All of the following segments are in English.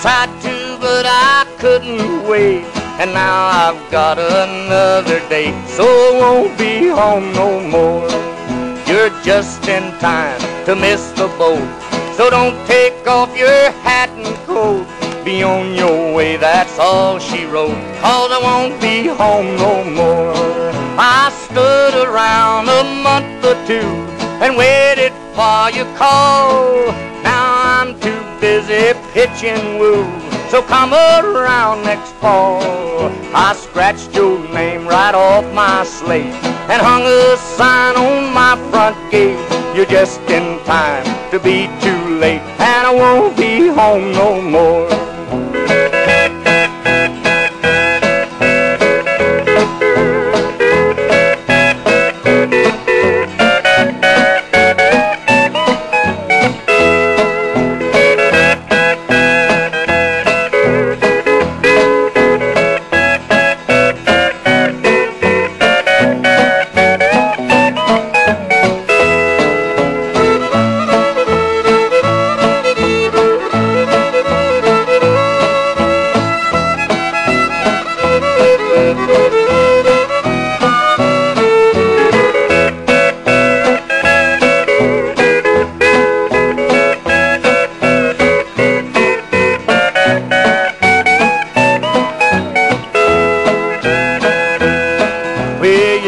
tried to, but I couldn't wait. And now I've got another date, so I won't be home no more. You're just in time to miss the boat, so don't take off your hat and coat. Be on your way, that's all she wrote, cause I won't be home no more. I stood around a month or two and waited for your call. Now I'm too busy pitching woo, so come around next fall. I scratched your name right off my slate and hung a sign on my front gate. You're just in time to be too late, and I won't be home no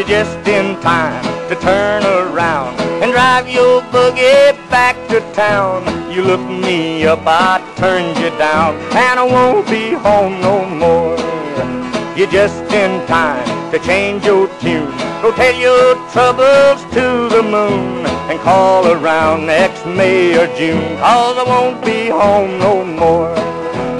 You're just in time to turn around and drive your buggy back to town. You look me up, I turned you down, and I won't be home no more. You're just in time to change your tune. Go tell your troubles to the moon and call around next May or June, cause I won't be home no more.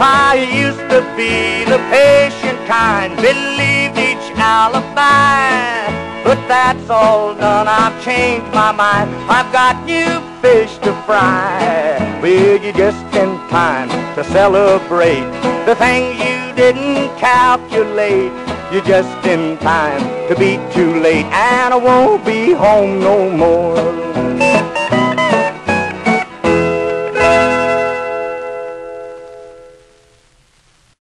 I used to be the patient kind, believed each alibi. But that's all done, I've changed my mind. I've got new fish to fry. Well, you're just in time to celebrate the things you didn't calculate. You're just in time to be too late, and I won't be home no more.